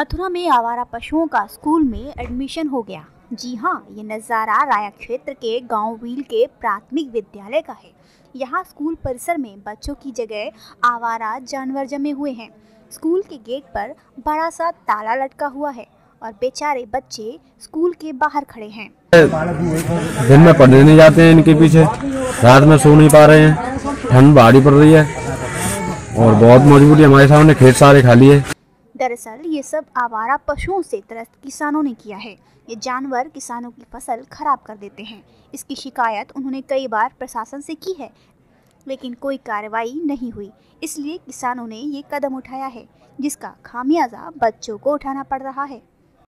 मथुरा में आवारा पशुओं का स्कूल में एडमिशन हो गया। जी हाँ ये नज़ारा राया क्षेत्र के गाँव व्हील के प्राथमिक विद्यालय का है। यहाँ स्कूल परिसर में बच्चों की जगह आवारा जानवर जमे हुए हैं। स्कूल के गेट पर बड़ा सा ताला लटका हुआ है और बेचारे बच्चे स्कूल के बाहर खड़े हैं। दिन में पढ़ने नहीं जाते हैं इनके पीछे। रात में सो नहीं पा रहे हैं। ठंड भारी पड़ रही है। और बहुत मजबूरी हमारे सामने, खेत सारे खाली है। दरअसल ये सब आवारा पशुओं से त्रस्त किसानों ने किया है। ये जानवर किसानों की फ़सल खराब कर देते हैं। इसकी शिकायत उन्होंने कई बार प्रशासन से की है, लेकिन कोई कार्रवाई नहीं हुई। इसलिए किसानों ने ये कदम उठाया है, जिसका खामियाजा बच्चों को उठाना पड़ रहा है।